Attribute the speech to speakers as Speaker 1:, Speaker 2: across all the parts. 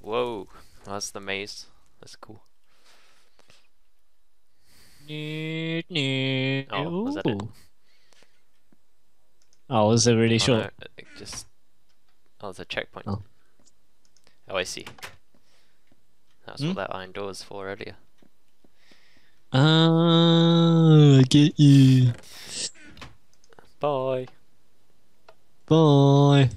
Speaker 1: Whoa, that's the maze. That's cool. Oh, was that it?
Speaker 2: Oh, was it really
Speaker 1: Oh,
Speaker 2: short?
Speaker 1: no, it just. Oh, it's a checkpoint.
Speaker 2: Oh.
Speaker 1: Oh, I see. That's
Speaker 2: Hmm?
Speaker 1: what that iron door was for earlier.
Speaker 2: Ah, I get you.
Speaker 1: Bye.
Speaker 2: Bye.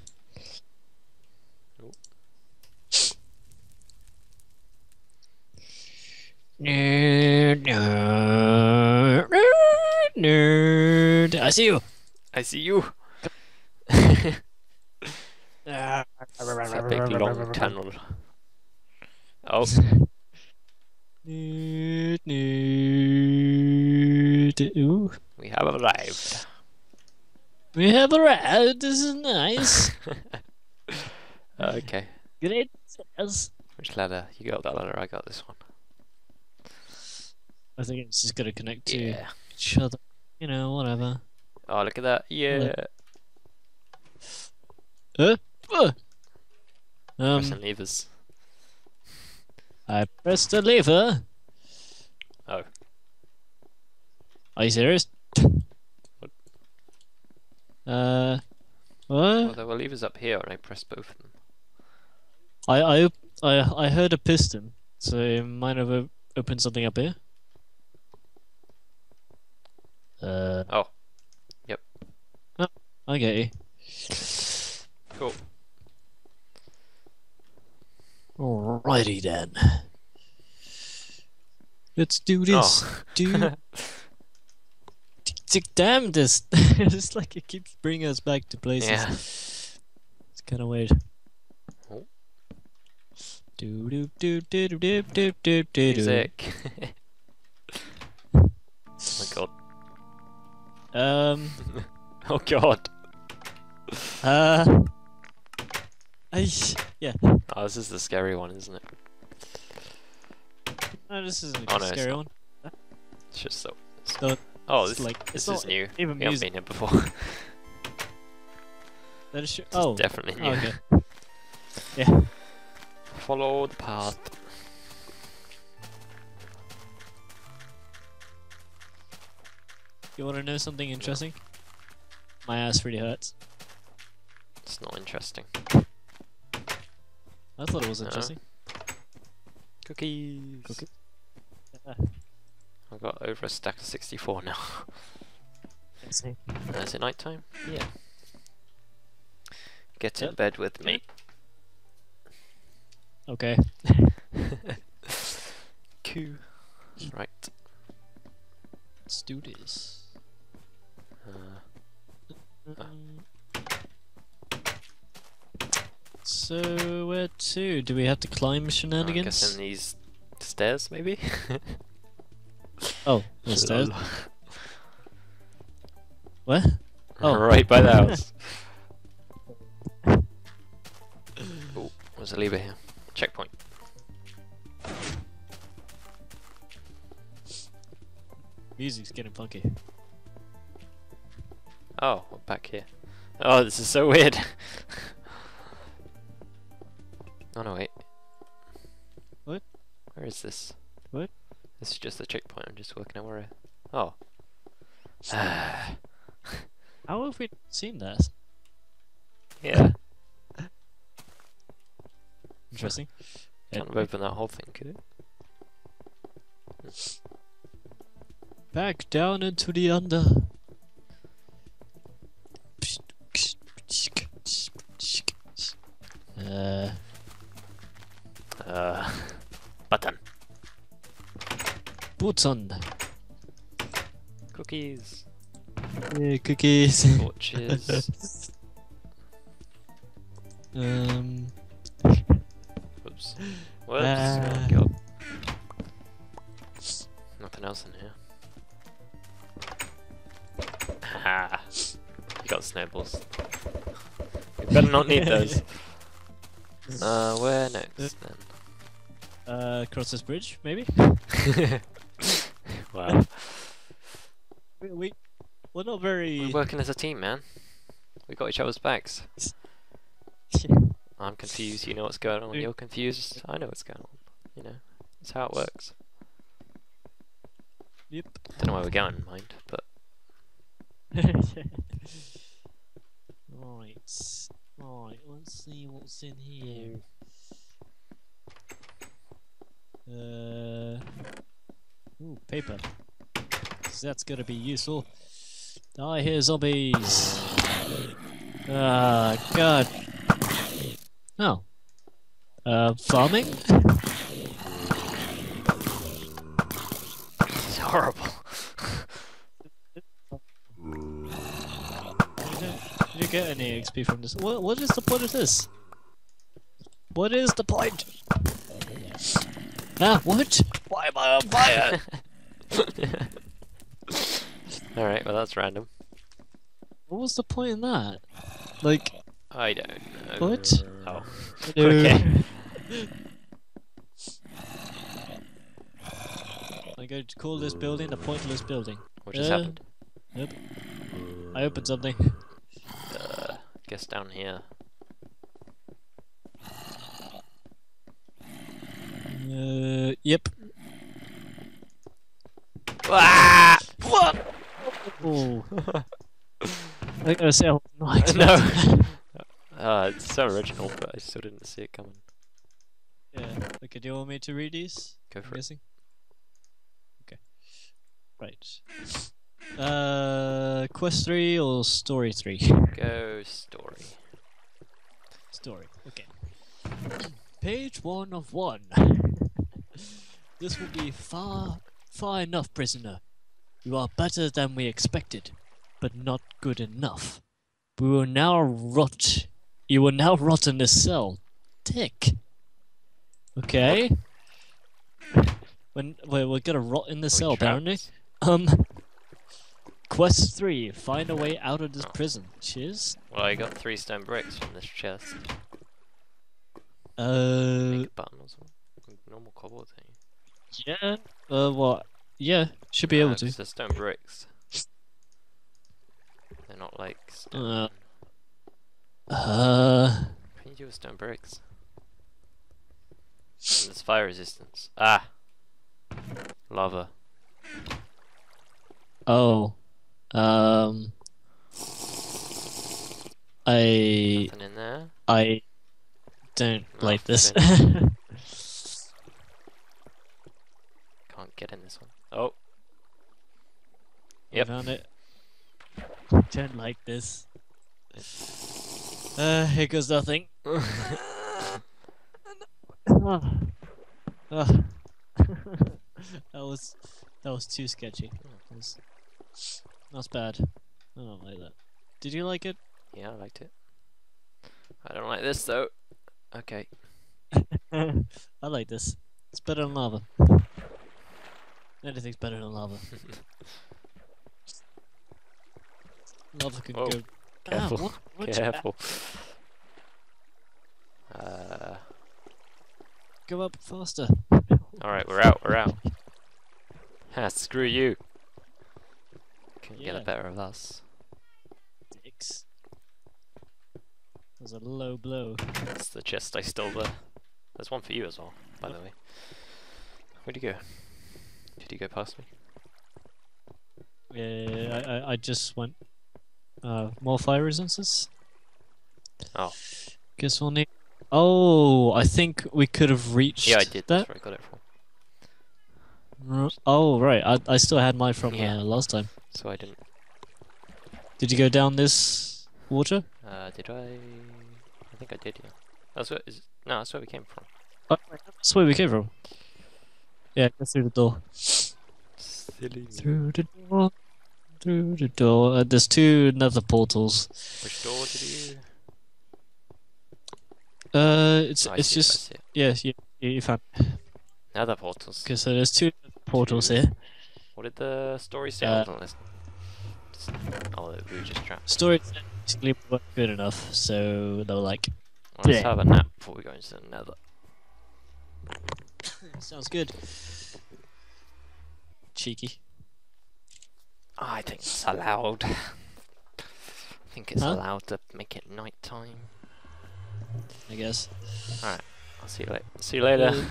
Speaker 2: Nerd, nerd, nerd, nerd. I see you.
Speaker 1: I see you.
Speaker 2: Ah.
Speaker 1: It's a big long tunnel. Oh,
Speaker 2: Nerd, nerd. Ooh.
Speaker 1: we have arrived.
Speaker 2: We have arrived. This is nice.
Speaker 1: okay.
Speaker 2: Great. Yes.
Speaker 1: Which ladder? You got that ladder, I got this one.
Speaker 2: I think it's just gonna connect to
Speaker 1: Yeah.
Speaker 2: each other. You know, whatever.
Speaker 1: Oh, look at that. Yeah.
Speaker 2: Uh, uh.
Speaker 1: Pressing
Speaker 2: Um,
Speaker 1: levers.
Speaker 2: I pressed the lever.
Speaker 1: Oh.
Speaker 2: Are you serious?
Speaker 1: What?
Speaker 2: Uh,
Speaker 1: Well,
Speaker 2: what?
Speaker 1: there were levers up here, and I pressed both of them.
Speaker 2: I I I I heard a piston, so it might have opened something up here. Uh,
Speaker 1: Oh. Yep.
Speaker 2: I get you.
Speaker 1: Cool.
Speaker 2: Alrighty then. Let's do this.
Speaker 1: Oh.
Speaker 2: Do damn this! it's like it keeps bringing us back to places.
Speaker 1: Yeah.
Speaker 2: It's kind of weird.
Speaker 1: Oh.
Speaker 2: Do do do do do do do do do.
Speaker 1: Music.
Speaker 2: Um.
Speaker 1: Oh god.
Speaker 2: Uh. I, yeah.
Speaker 1: Oh, this is the scary one, isn't it?
Speaker 2: No, this isn't
Speaker 1: Oh,
Speaker 2: a
Speaker 1: no,
Speaker 2: scary
Speaker 1: not.
Speaker 2: one.
Speaker 1: It's just so.
Speaker 2: not-
Speaker 1: Oh,
Speaker 2: it's
Speaker 1: this
Speaker 2: like-
Speaker 1: this
Speaker 2: it's
Speaker 1: is new.
Speaker 2: even
Speaker 1: we haven't
Speaker 2: music.
Speaker 1: been here before.
Speaker 2: That is
Speaker 1: It's
Speaker 2: oh.
Speaker 1: definitely new.
Speaker 2: oh, okay. Yeah.
Speaker 1: Follow the path.
Speaker 2: You want to know something interesting? My ass really hurts.
Speaker 1: It's not interesting.
Speaker 2: I thought it was
Speaker 1: No.
Speaker 2: interesting.
Speaker 1: Cookies.
Speaker 2: Cookie- Yeah.
Speaker 1: I've got over a stack of 64 now. Uh, is it night time? Yeah. Get in bed with me.
Speaker 2: Okay.
Speaker 1: Coo. Right.
Speaker 2: Let's do this. So where to? Do we have to climb
Speaker 1: I guess
Speaker 2: shenanigans?
Speaker 1: in these stairs, maybe?
Speaker 2: Oh, the stairs. What? Oh.
Speaker 1: right by the house. oh, there's a lever here. Checkpoint.
Speaker 2: Music's getting funky.
Speaker 1: Oh, we're back here. Oh, this is so weird. oh no, wait.
Speaker 2: What?
Speaker 1: Where is this?
Speaker 2: What?
Speaker 1: This is just the checkpoint. I'm just working out where. I... Oh.
Speaker 2: How have we seen that?
Speaker 1: yeah.
Speaker 2: Interesting.
Speaker 1: Can't have opened that whole thing, could it?
Speaker 2: Back down into the under.
Speaker 1: Button. Cookies.
Speaker 2: Yeah, cookies.
Speaker 1: Torches.
Speaker 2: um,
Speaker 1: Oops. Whoops.
Speaker 2: Ah.
Speaker 1: oh. Nothing else in here. Haha. you got snowballs. You better not need those. Uh, where next then?
Speaker 2: uh, cross this bridge, maybe.
Speaker 1: wow.
Speaker 2: We, we we're not very.
Speaker 1: We're working as a team, man. We got each other's backs. I'm confused. You know what's going on. You're confused. I know what's going on. You know, it's how it works.
Speaker 2: Yep.
Speaker 1: Don't know where we're going, mind, but
Speaker 2: right. Right. Let's see what's in here. Uh. Ooh, paper. that's gonna be useful. I hear zombies! Ah, God. Oh. Uh, farming?
Speaker 1: it's horrible.
Speaker 2: You, did you get any XP from this? What, what is the point of this? What is the point? Ah, what? Why am I on fire?
Speaker 1: All right. Well, that's random.
Speaker 2: what was the point in that? Like,
Speaker 1: I don't know.
Speaker 2: What?
Speaker 1: Oh.
Speaker 2: no.
Speaker 1: Okay.
Speaker 2: I'm going to call this building a pointless building.
Speaker 1: What just
Speaker 2: Uh,
Speaker 1: happened? Yep.
Speaker 2: I opened something.
Speaker 1: Uh, guess down here.
Speaker 2: Uh, yep.
Speaker 1: Ah!
Speaker 2: What? Oh. I gotta say, I was not
Speaker 1: No. Uh, it's so original, but I still didn't see it coming.
Speaker 2: Yeah. Okay, do you want me to read these?
Speaker 1: Go
Speaker 2: I'm
Speaker 1: for it.
Speaker 2: guessing. Okay. Right. Uh, quest three or story three?
Speaker 1: Go story.
Speaker 2: Story. Okay. Page one of one. this will be far, far enough, prisoner. You are better than we expected, but not good enough. We will now rot. You will now rot in this cell. Tick. Okay. When wait, we're gonna rot in
Speaker 1: the
Speaker 2: cell, apparently. Um. Quest three: Find a way out of this
Speaker 1: Oh.
Speaker 2: prison. Cheers.
Speaker 1: Well, I got three stone bricks from this chest.
Speaker 2: Uh.
Speaker 1: Make a button or something. Normal cobble thing.
Speaker 2: Yeah. Uh. What? Yeah. Should be able to.
Speaker 1: 'cause They're stone bricks. They're not like stone.
Speaker 2: Uh. Uh.
Speaker 1: Can you do with stone bricks? And there's fire resistance. Ah! Lava.
Speaker 2: Oh. Um. I
Speaker 1: Nothing in there.
Speaker 2: I don't like this.
Speaker 1: Can't get in this one. Oh!
Speaker 2: I
Speaker 1: Yep.
Speaker 2: found it. Don't like this. Uh, here goes nothing. Ah. Ah. that was that was too sketchy. That was, that's bad. I don't like that. Did you like it?
Speaker 1: yeah, I liked it. I don't like this though. Okay.
Speaker 2: I like this. It's better than lava. Anything's better than lava. lava can
Speaker 1: Whoa,
Speaker 2: go.
Speaker 1: Careful.
Speaker 2: Ah, what, what
Speaker 1: Careful. Uh,
Speaker 2: Go up faster.
Speaker 1: Alright, we're out, we're out. Ha, screw you. Can't get
Speaker 2: Yeah.
Speaker 1: the better of us.
Speaker 2: Dicks. That was a low blow.
Speaker 1: That's the chest I stole there. There's one for you as well, by the way. Where'd you go? Did you go past me?
Speaker 2: Yeah, I, I, I just went. Uh, more fire resistances.
Speaker 1: Oh.
Speaker 2: Guess we'll need. Oh, I think we could have reached.
Speaker 1: Yeah, I did.
Speaker 2: that.
Speaker 1: That's where I got it from.
Speaker 2: R- Oh right, I I still had mine from
Speaker 1: Yeah.
Speaker 2: uh, last time.
Speaker 1: So I didn't.
Speaker 2: Did you go down this water?
Speaker 1: Uh, did I? I think I did. Yeah. That's where. Is, no, that's where we came from.
Speaker 2: Oh, that's where we came from. Yeah, go through the door.
Speaker 1: Silly.
Speaker 2: Through the door. Through the door. Uh, there's two nether portals.
Speaker 1: Which door did you?
Speaker 2: Uh, it's
Speaker 1: Oh,
Speaker 2: it's
Speaker 1: see
Speaker 2: just yes, you you found.
Speaker 1: Nether portals.
Speaker 2: Okay, so there's two portals here.
Speaker 1: What did the story say?
Speaker 2: Uh,
Speaker 1: Hold on, oh, we were just trapped.
Speaker 2: Story basically weren't good enough, so they were like,
Speaker 1: Well, let's
Speaker 2: Yeah.
Speaker 1: have a nap before we go into the nether.
Speaker 2: "Sounds good." Cheeky.
Speaker 1: I think it's allowed. I think it's
Speaker 2: Huh?
Speaker 1: allowed to make it night time.
Speaker 2: I guess.
Speaker 1: Alright, I'll see you later. See you later.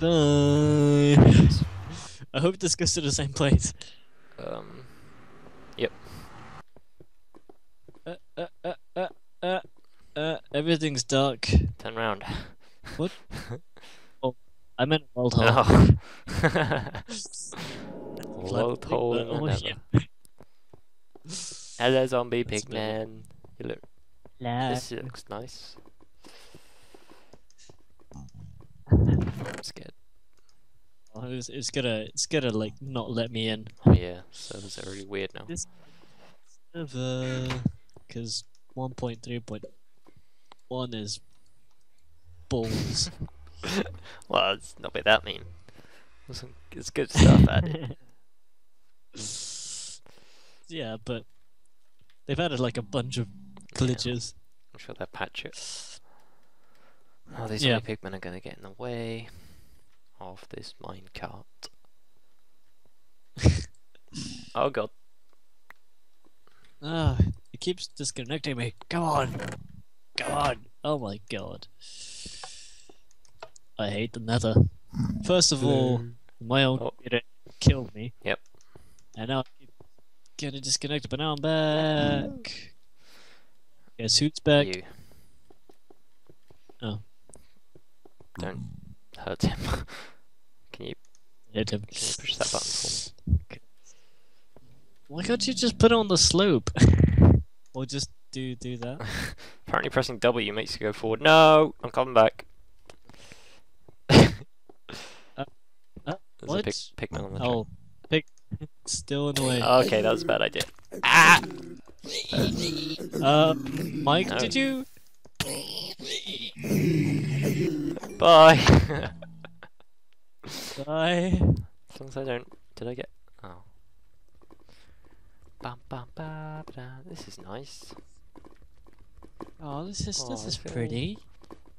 Speaker 2: Bye. I hope this goes to the same place.
Speaker 1: Um,
Speaker 2: Uh, uh, uh, uh, uh, uh, everything's dark.
Speaker 1: turn round.
Speaker 2: I meant a world hole.
Speaker 1: Oh. World hole in
Speaker 2: Oh, yeah.
Speaker 1: Hello, zombie pigman. You look.
Speaker 2: La-
Speaker 1: This looks nice. I'm scared.
Speaker 2: Oh, it's, it's gonna, it's gonna like not let me in.
Speaker 1: Oh yeah, servers are really weird now.
Speaker 2: This- server, Because 1.3.1 is balls.
Speaker 1: Well, it's not be that mean. It's good stuff added.
Speaker 2: yeah, but they've added like a bunch of glitches.
Speaker 1: I'm sure they'll patch it. Oh, these
Speaker 2: Yeah.
Speaker 1: pigmen are gonna get in the way of this minecart. oh god.
Speaker 2: Ah, it keeps disconnecting me. Come on, come on. Oh my god. I hate the Nether. Hmm. First of all, mm. my own
Speaker 1: Oh.
Speaker 2: computer killed me.
Speaker 1: Yep.
Speaker 2: And now I keep getting disconnected, but now I'm back. Guess who's back?
Speaker 1: You.
Speaker 2: Oh.
Speaker 1: Don't hmm. hurt him. can you
Speaker 2: Hit him.
Speaker 1: can you push that button for me?
Speaker 2: Why can't you just put it on the slope? or just do do that?
Speaker 1: Apparently pressing W makes you go forward. No, I'm coming back.
Speaker 2: uh,
Speaker 1: There's a pig,
Speaker 2: what?
Speaker 1: pigman on the track.
Speaker 2: Oh, pig. Still in the way.
Speaker 1: Okay, that was a bad idea. Ah!
Speaker 2: Uh, Mike,
Speaker 1: No.
Speaker 2: did you?
Speaker 1: Bye!
Speaker 2: Bye.
Speaker 1: as long as I don't. Did I get. Oh. Bum, bum, ba, ba. This is nice.
Speaker 2: Oh, this is
Speaker 1: Oh,
Speaker 2: this is pretty.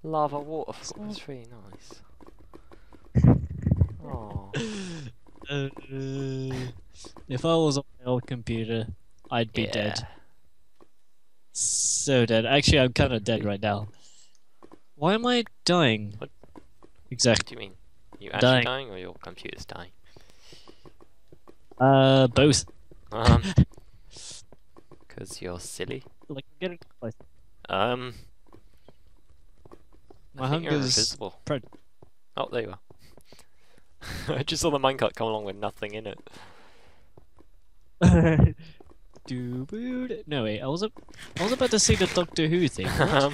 Speaker 1: Lava waterfall. It's really nice.
Speaker 2: Uh, if I was on my old computer, I'd be
Speaker 1: yeah.
Speaker 2: dead. So dead. Actually, I'm kind of dead right now. Why am I dying?
Speaker 1: What? What
Speaker 2: Exactly.
Speaker 1: do you mean? You actually
Speaker 2: Dying.
Speaker 1: dying, or your computer's dying?
Speaker 2: Uh, both.
Speaker 1: Um. Because you're silly.
Speaker 2: Like getting close.
Speaker 1: Um.
Speaker 2: My
Speaker 1: I think you're
Speaker 2: hunger's
Speaker 1: invisible. Oh, there you are. I just saw the minecart come along with nothing in it.
Speaker 2: No wait, I was a, I was about to say the Doctor Who thing.
Speaker 1: um,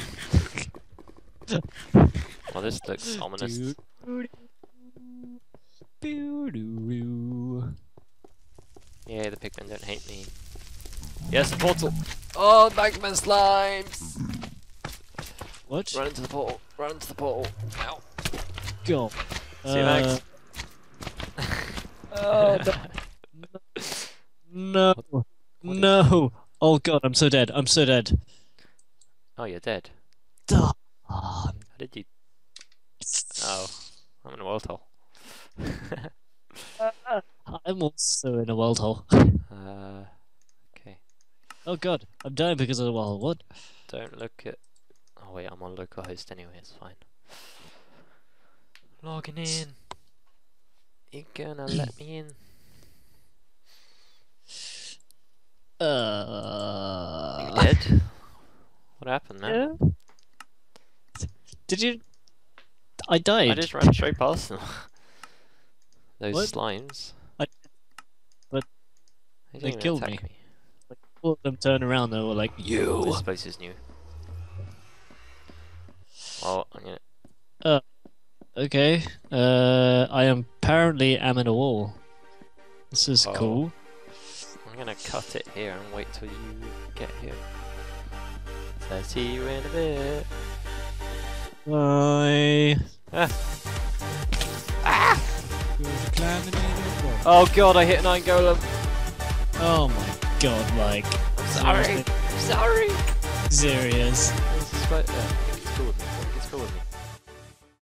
Speaker 1: well, this looks ominous. Yeah, the pigmen don't hate me. Yes, the portal. Oh, magma slimes!
Speaker 2: What?
Speaker 1: Run into the portal. Run into the portal. Ow.
Speaker 2: Go.
Speaker 1: See you, Max.
Speaker 2: Oh, no.
Speaker 1: What is-
Speaker 2: No. Oh god, I'm so dead. I'm so dead.
Speaker 1: oh, you're dead.
Speaker 2: Darn.
Speaker 1: How did you? Oh, I'm in a world hole.
Speaker 2: I'm also in a world hole.
Speaker 1: uh, okay.
Speaker 2: Oh god, I'm dying because of the world. What?
Speaker 1: Don't look at. Oh wait, I'm on localhost anyway. It's fine. Logging in. You gonna let me in?
Speaker 2: Uh.
Speaker 1: You dead? What happened, man?
Speaker 2: Yeah. Did you? I died.
Speaker 1: I just ran straight past them. Those
Speaker 2: What?
Speaker 1: slimes.
Speaker 2: I- but
Speaker 1: they,
Speaker 2: they killed
Speaker 1: attack
Speaker 2: me.
Speaker 1: me.
Speaker 2: All of them turned around. They were like, "You."
Speaker 1: This place is new. Well, I'm gonna.
Speaker 2: Okay. Uh, I am apparently am in a wall. This is
Speaker 1: Oh.
Speaker 2: cool.
Speaker 1: I'm gonna cut it here and wait till you get here. So see you in a bit.
Speaker 2: Bye.
Speaker 1: Ah!
Speaker 2: You're climbing in a wall.
Speaker 1: Oh god, I hit an iron golem.
Speaker 2: Oh my god, Mike.
Speaker 1: I'm sorry. Sorry.
Speaker 2: Serious.
Speaker 1: This is right there.